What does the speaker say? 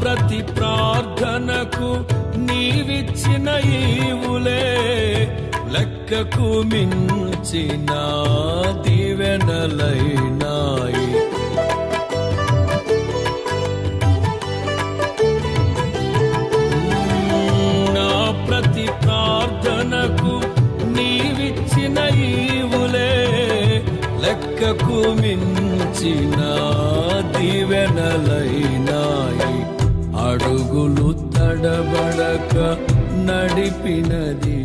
ప్రతి ప్రార్థనకు నీవిచ్చిన ఈవులే లెక్కకు మించిన దివెనలైనాయి. నా ప్రతి ప్రార్థనకు నీవిచ్చిన ఈవులే లెక్కకు మించిన దివెనలైన అడుగులు తడబడక నడిపినది